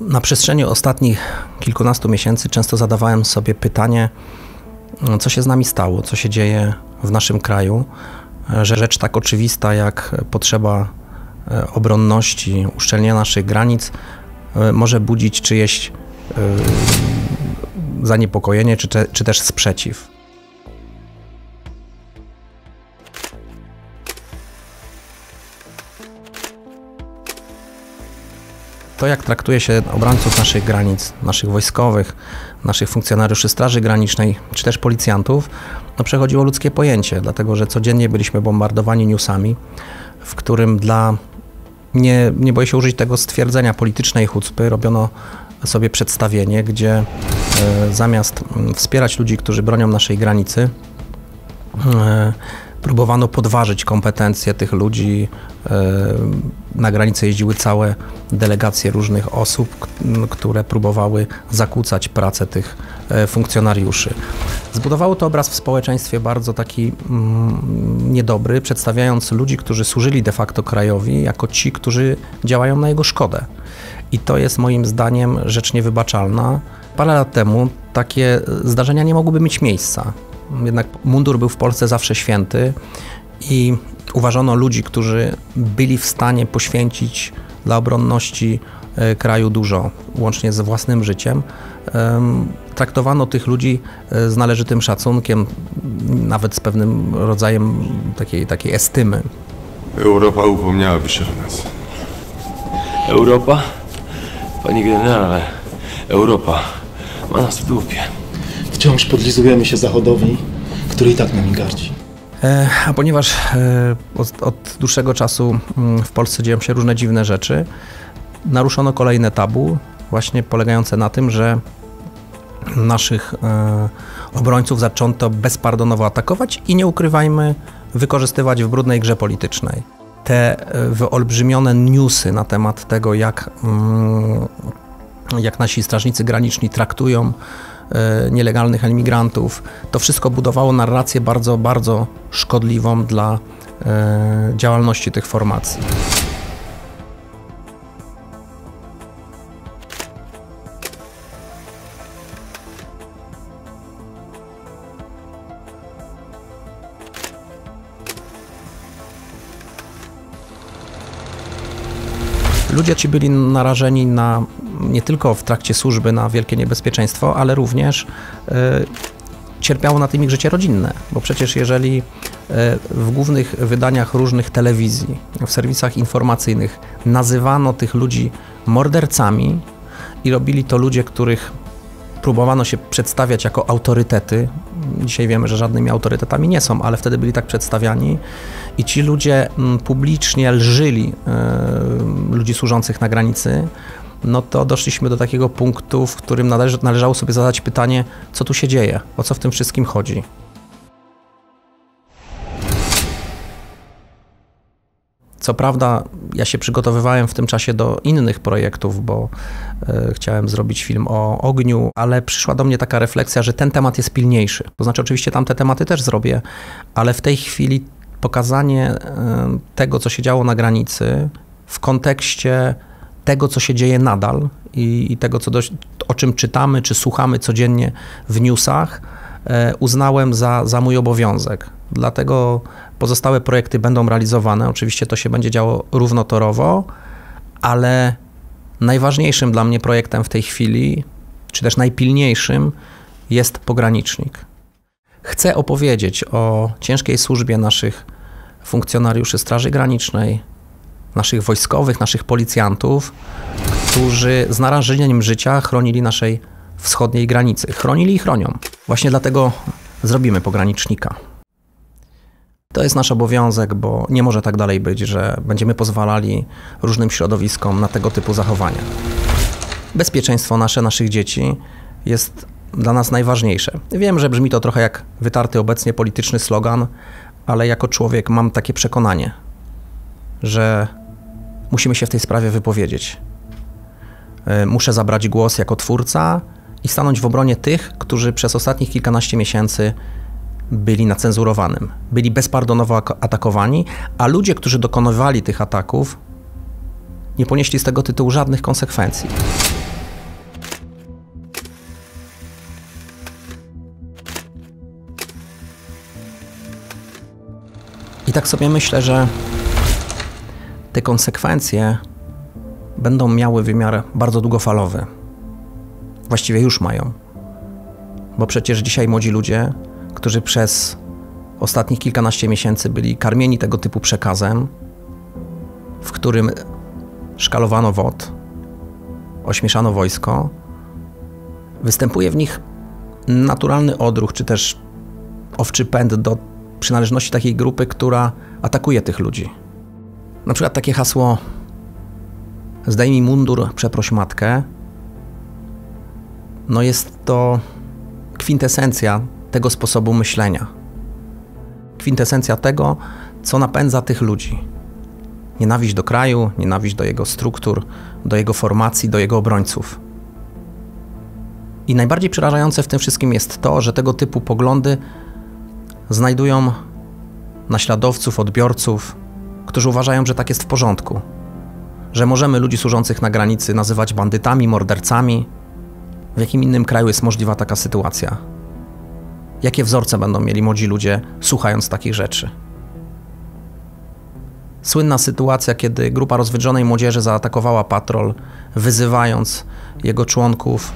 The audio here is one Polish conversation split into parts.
Na przestrzeni ostatnich kilkunastu miesięcy często zadawałem sobie pytanie, co się z nami stało, co się dzieje w naszym kraju, że rzecz tak oczywista jak potrzeba e, obronności, uszczelnienia naszych granic e, może budzić czyjeś e, zaniepokojenie czy, czy też sprzeciw. To, jak traktuje się obrońców naszych granic, naszych wojskowych, naszych funkcjonariuszy Straży Granicznej, czy też policjantów, no przechodziło ludzkie pojęcie, dlatego że codziennie byliśmy bombardowani newsami, w którym dla, nie, nie boję się użyć tego stwierdzenia, politycznej chucpy robiono sobie przedstawienie, gdzie e, zamiast mm, wspierać ludzi, którzy bronią naszej granicy, e, próbowano podważyć kompetencje tych ludzi. E, na granicę jeździły całe delegacje różnych osób, które próbowały zakłócać pracę tych e, funkcjonariuszy. Zbudowało to obraz w społeczeństwie bardzo taki mm, niedobry, przedstawiając ludzi, którzy służyli de facto krajowi, jako ci, którzy działają na jego szkodę. I to jest moim zdaniem rzecz niewybaczalna. Parę lat temu takie zdarzenia nie mogłyby mieć miejsca. Jednak mundur był w Polsce zawsze święty i uważano ludzi, którzy byli w stanie poświęcić dla obronności e, kraju dużo, łącznie ze własnym życiem. Traktowano tych ludzi e, z należytym szacunkiem, nawet z pewnym rodzajem takiej, takiej estymy. Europa upomniałaby się o nas. Europa? Panie generale, Europa ma nas w dupie. Wciąż podlizujemy się Zachodowi, który i tak nami gardzi. E, a ponieważ e, od, od, dłuższego czasu mm, w Polsce dzieją się różne dziwne rzeczy, naruszono kolejne tabu, właśnie polegające na tym, że naszych e, obrońców zaczęto bezpardonowo atakować i nie ukrywajmy, wykorzystywać w brudnej grze politycznej. Te wyolbrzymione newsy na temat tego, jak, mm, jak nasi strażnicy graniczni traktują nielegalnych emigrantów. To wszystko budowało narrację bardzo, bardzo szkodliwą dla e, działalności tych formacji. Ludzie ci byli narażeni na nie tylko w trakcie służby na wielkie niebezpieczeństwo, ale również y, cierpiało na tym ich życie rodzinne, bo przecież jeżeli y, w głównych wydaniach różnych telewizji, w serwisach informacyjnych nazywano tych ludzi mordercami i robili to ludzie, których próbowano się przedstawiać jako autorytety. Dzisiaj wiemy, że żadnymi autorytetami nie są, ale wtedy byli tak przedstawiani. I ci ludzie mm, publicznie lżyli y, ludzi służących na granicy, no to doszliśmy do takiego punktu, w którym należy, należało sobie zadać pytanie, co tu się dzieje, o co w tym wszystkim chodzi. Co prawda, ja się przygotowywałem w tym czasie do innych projektów, bo e, chciałem zrobić film o ogniu, ale przyszła do mnie taka refleksja, że ten temat jest pilniejszy. To znaczy, oczywiście tamte tematy też zrobię, ale w tej chwili pokazanie e, tego, co się działo na granicy w kontekście tego, co się dzieje nadal i, i tego, co o czym czytamy czy słuchamy codziennie w newsach, e, uznałem za, za mój obowiązek. Dlatego pozostałe projekty będą realizowane. Oczywiście to się będzie działo równotorowo, ale najważniejszym dla mnie projektem w tej chwili, czy też najpilniejszym, jest pogranicznik. Chcę opowiedzieć o ciężkiej służbie naszych funkcjonariuszy Straży Granicznej, naszych wojskowych, naszych policjantów, którzy z narażeniem życia chronili naszej wschodniej granicy. Chronili i chronią. Właśnie dlatego zrobimy pogranicznika. To jest nasz obowiązek, bo nie może tak dalej być, że będziemy pozwalali różnym środowiskom na tego typu zachowania. Bezpieczeństwo nasze, naszych dzieci jest dla nas najważniejsze. Wiem, że brzmi to trochę jak wytarty obecnie polityczny slogan, ale jako człowiek mam takie przekonanie, że musimy się w tej sprawie wypowiedzieć. E, muszę zabrać głos jako twórca i stanąć w obronie tych, którzy przez ostatnich kilkanaście miesięcy byli na cenzurowanym, byli bezpardonowo atakowani, a ludzie, którzy dokonywali tych ataków, nie ponieśli z tego tytułu żadnych konsekwencji. I tak sobie myślę, że te konsekwencje będą miały wymiar bardzo długofalowy. Właściwie już mają. Bo przecież dzisiaj młodzi ludzie, którzy przez ostatnich kilkanaście miesięcy byli karmieni tego typu przekazem, w którym szkalowano wod, ośmieszano wojsko, występuje w nich naturalny odruch, czy też owczy pęd do przynależności takiej grupy, która atakuje tych ludzi. Na przykład takie hasło zdejmij mundur, przeproś matkę, no jest to kwintesencja tego sposobu myślenia. Kwintesencja tego, co napędza tych ludzi. Nienawiść do kraju, nienawiść do jego struktur, do jego formacji, do jego obrońców. I najbardziej przerażające w tym wszystkim jest to, że tego typu poglądy znajdują naśladowców, odbiorców, którzy uważają, że tak jest w porządku, że możemy ludzi służących na granicy nazywać bandytami, mordercami. W jakim innym kraju jest możliwa taka sytuacja? Jakie wzorce będą mieli młodzi ludzie, słuchając takich rzeczy? Słynna sytuacja, kiedy grupa rozwydrzonej młodzieży zaatakowała patrol, wyzywając jego członków,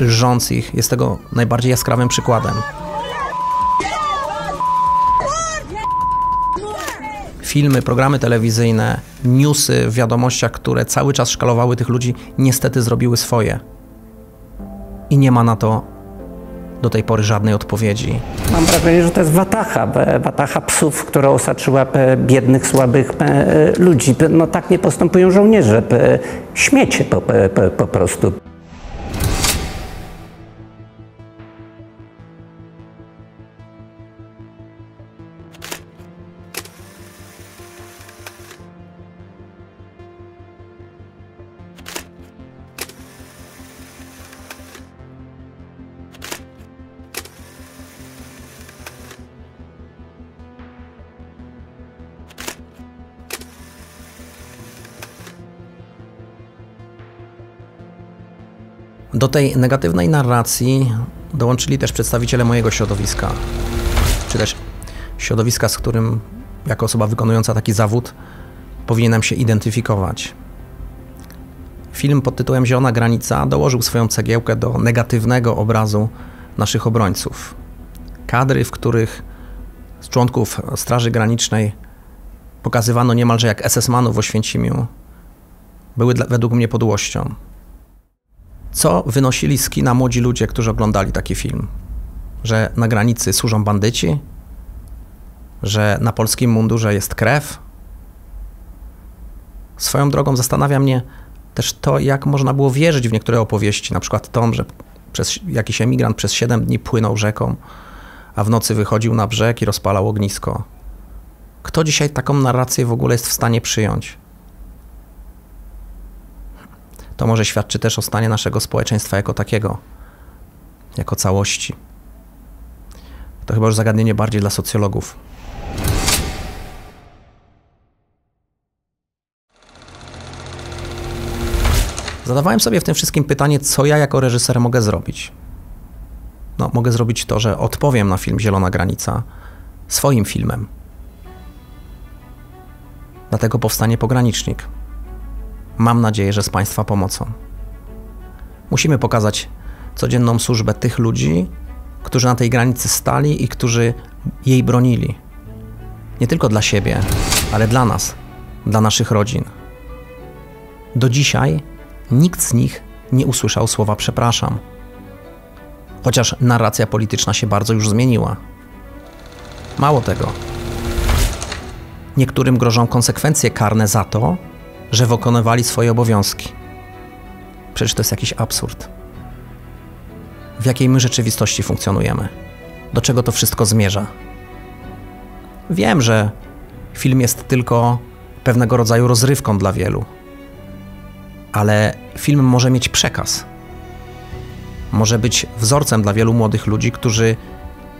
e, lżąc ich, jest tego najbardziej jaskrawym przykładem. Filmy, programy telewizyjne, newsy w wiadomościach, które cały czas szkalowały tych ludzi, niestety zrobiły swoje. I nie ma na to do tej pory żadnej odpowiedzi. Mam wrażenie, że to jest watacha, watacha psów, która osaczyła biednych, słabych ludzi. No tak nie postępują żołnierze, śmiecie po, po, po prostu. Do tej negatywnej narracji dołączyli też przedstawiciele mojego środowiska, czy też środowiska, z którym jako osoba wykonująca taki zawód powinienem się identyfikować. Film pod tytułem Zielona Granica dołożył swoją cegiełkę do negatywnego obrazu naszych obrońców. Kadry, w których z członków Straży Granicznej pokazywano niemalże jak SS-manów w Oświęcimiu, były dla, według mnie podłością. Co wynosili z kina młodzi ludzie, którzy oglądali taki film? Że na granicy służą bandyci? Że na polskim mundurze jest krew? Swoją drogą zastanawia mnie też to, jak można było wierzyć w niektóre opowieści, na przykład to, że przez, jakiś emigrant przez 7 dni płynął rzeką, a w nocy wychodził na brzeg i rozpalał ognisko. Kto dzisiaj taką narrację w ogóle jest w stanie przyjąć? To może świadczy też o stanie naszego społeczeństwa jako takiego, jako całości. To chyba już zagadnienie bardziej dla socjologów. Zadawałem sobie w tym wszystkim pytanie, co ja jako reżyser mogę zrobić. No, mogę zrobić to, że odpowiem na film Zielona Granica swoim filmem. Dlatego powstanie pogranicznik. Mam nadzieję, że z Państwa pomocą. Musimy pokazać codzienną służbę tych ludzi, którzy na tej granicy stali i którzy jej bronili. Nie tylko dla siebie, ale dla nas, dla naszych rodzin. Do dzisiaj nikt z nich nie usłyszał słowa przepraszam. Chociaż narracja polityczna się bardzo już zmieniła. Mało tego. Niektórym grożą konsekwencje karne za to, że wykonywali swoje obowiązki. Przecież to jest jakiś absurd. W jakiej my rzeczywistości funkcjonujemy? Do czego to wszystko zmierza? Wiem, że film jest tylko pewnego rodzaju rozrywką dla wielu, ale film może mieć przekaz. Może być wzorcem dla wielu młodych ludzi, którzy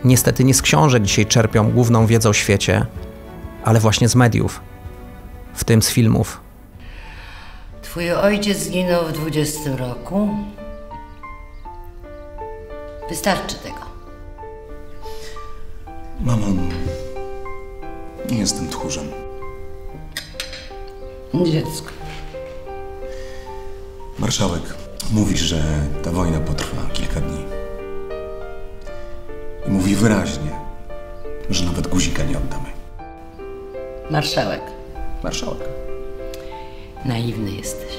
niestety nie z książek dzisiaj czerpią główną wiedzę o świecie, ale właśnie z mediów, w tym z filmów Twój ojciec zginął w 20 roku. Wystarczy tego. Mamo, nie jestem tchórzem. Dziecko. Marszałek mówi, że ta wojna potrwa kilka dni. I mówi wyraźnie, że nawet guzika nie oddamy. Marszałek, Marszałek. Naiwny jesteś.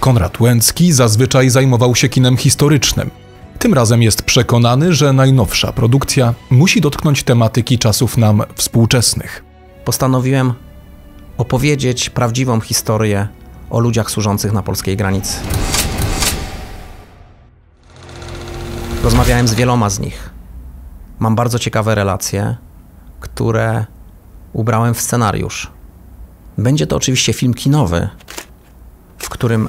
Konrad Łęcki zazwyczaj zajmował się kinem historycznym. Tym razem jest przekonany, że najnowsza produkcja musi dotknąć tematyki czasów nam współczesnych. Postanowiłem opowiedzieć prawdziwą historię o ludziach służących na polskiej granicy. Rozmawiałem z wieloma z nich. Mam bardzo ciekawe relacje, które ubrałem w scenariusz. Będzie to oczywiście film kinowy, w którym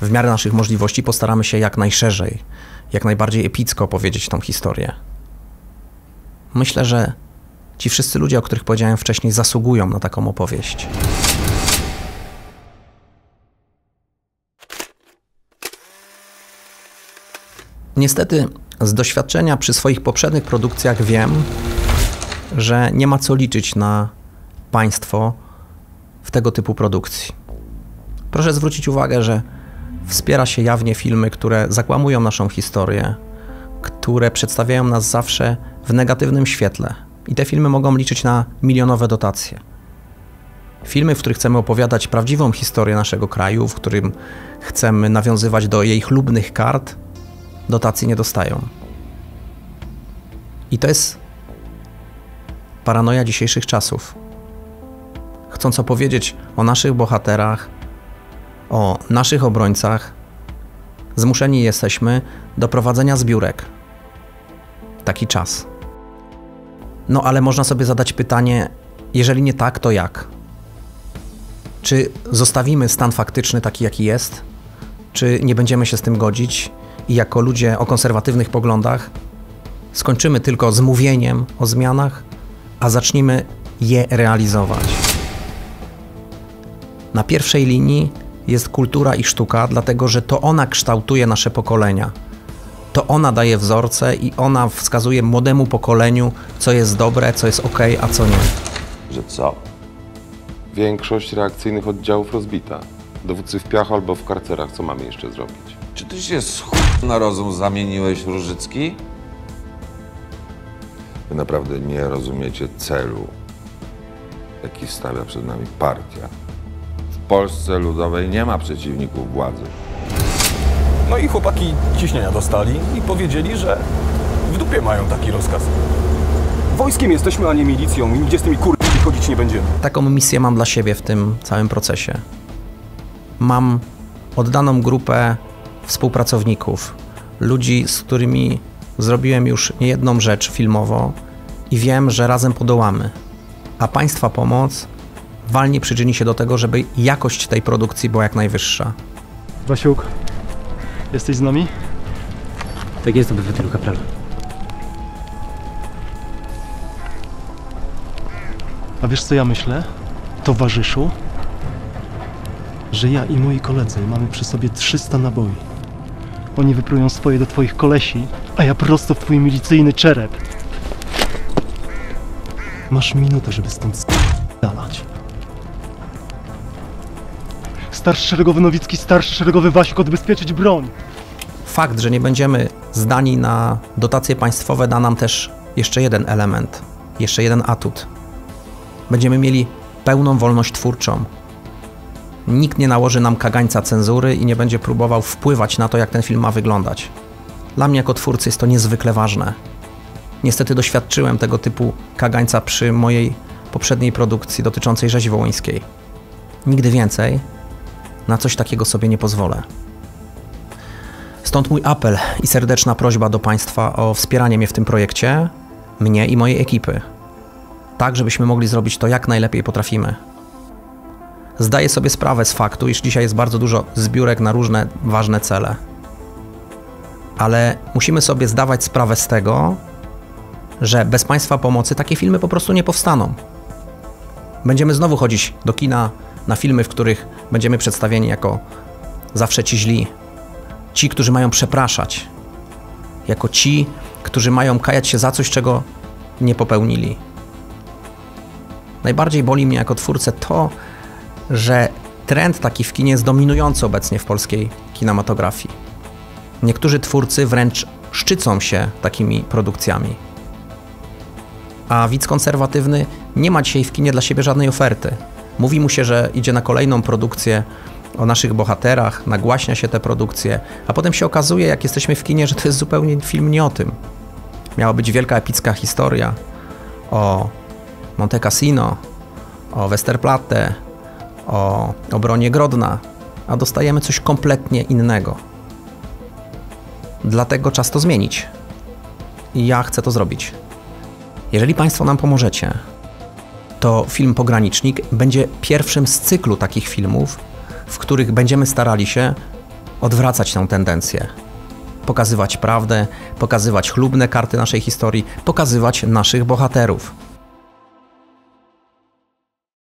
w miarę naszych możliwości postaramy się jak najszerzej, jak najbardziej epicko opowiedzieć tą historię. Myślę, że ci wszyscy ludzie, o których powiedziałem wcześniej, zasługują na taką opowieść. Niestety, z doświadczenia przy swoich poprzednich produkcjach wiem, że nie ma co liczyć na państwo w tego typu produkcji. Proszę zwrócić uwagę, że wspiera się jawnie filmy, które zakłamują naszą historię, które przedstawiają nas zawsze w negatywnym świetle. I te filmy mogą liczyć na milionowe dotacje. Filmy, w których chcemy opowiadać prawdziwą historię naszego kraju, w którym chcemy nawiązywać do jej chlubnych kart, dotacji nie dostają. I to jest paranoja dzisiejszych czasów. Chcąc opowiedzieć o naszych bohaterach, o naszych obrońcach, zmuszeni jesteśmy do prowadzenia zbiórek. Taki czas. No ale można sobie zadać pytanie, jeżeli nie tak, to jak? Czy zostawimy stan faktyczny taki, jaki jest? Czy nie będziemy się z tym godzić i jako ludzie o konserwatywnych poglądach skończymy tylko z mówieniem o zmianach, a zacznijmy je realizować? Na pierwszej linii jest kultura i sztuka, dlatego że to ona kształtuje nasze pokolenia. To ona daje wzorce i ona wskazuje młodemu pokoleniu, co jest dobre, co jest ok, a co nie. Że co? Większość reakcyjnych oddziałów rozbita. Dowódcy w piachu albo w karcerach. Co mamy jeszcze zrobić? Czy ty się z ch... na rozum zamieniłeś, Różycki? Wy naprawdę nie rozumiecie celu, jaki stawia przed nami partia. W Polsce Ludowej nie ma przeciwników władzy. No i chłopaki ciśnienia dostali i powiedzieli, że w dupie mają taki rozkaz. Wojskiem jesteśmy, a nie milicją i nigdzie z tymi kurwami chodzić nie będziemy. Taką misję mam dla siebie w tym całym procesie. Mam oddaną grupę współpracowników, ludzi, z którymi zrobiłem już niejedną rzecz filmowo i wiem, że razem podołamy. A Państwa pomoc walnie przyczyni się do tego, żeby jakość tej produkcji była jak najwyższa. Wasiuk, jesteś z nami? Tak jest, obywatelu kapralu. A wiesz co ja myślę, towarzyszu? Że ja i moi koledzy mamy przy sobie 300 naboi. Oni wyprują swoje do twoich kolesi, a ja prosto w twój milicyjny czerep. Masz minutę, żeby stąd dalać. Starszy szeregowy Nowicki, starszy szeregowy Wasiuk, odbezpieczyć broń. Fakt, że nie będziemy zdani na dotacje państwowe, da nam też jeszcze jeden element, jeszcze jeden atut. Będziemy mieli pełną wolność twórczą. Nikt nie nałoży nam kagańca cenzury i nie będzie próbował wpływać na to, jak ten film ma wyglądać. Dla mnie jako twórcy jest to niezwykle ważne. Niestety doświadczyłem tego typu kagańca przy mojej poprzedniej produkcji dotyczącej rzezi wołyńskiej. Nigdy więcej na coś takiego sobie nie pozwolę. Stąd mój apel i serdeczna prośba do Państwa o wspieranie mnie w tym projekcie, mnie i mojej ekipy, tak żebyśmy mogli zrobić to jak najlepiej potrafimy. Zdaję sobie sprawę z faktu, iż dzisiaj jest bardzo dużo zbiórek na różne ważne cele. Ale musimy sobie zdawać sprawę z tego, że bez Państwa pomocy takie filmy po prostu nie powstaną. Będziemy znowu chodzić do kina na filmy, w których będziemy przedstawieni jako zawsze ci źli. Ci, którzy mają przepraszać. Jako ci, którzy mają kajać się za coś, czego nie popełnili. Najbardziej boli mnie jako twórcę to, że trend taki w kinie jest dominujący obecnie w polskiej kinematografii. Niektórzy twórcy wręcz szczycą się takimi produkcjami. A widz konserwatywny nie ma dzisiaj w kinie dla siebie żadnej oferty. Mówi mu się, że idzie na kolejną produkcję o naszych bohaterach, nagłaśnia się te produkcje, a potem się okazuje, jak jesteśmy w kinie, że to jest zupełnie film nie o tym. Miała być wielka epicka historia o Monte Cassino, o Westerplatte, o obronie Grodna, a dostajemy coś kompletnie innego. Dlatego czas to zmienić. I ja chcę to zrobić. Jeżeli Państwo nam pomożecie, to film Pogranicznik będzie pierwszym z cyklu takich filmów, w których będziemy starali się odwracać tę tendencję. Pokazywać prawdę, pokazywać chlubne karty naszej historii, pokazywać naszych bohaterów.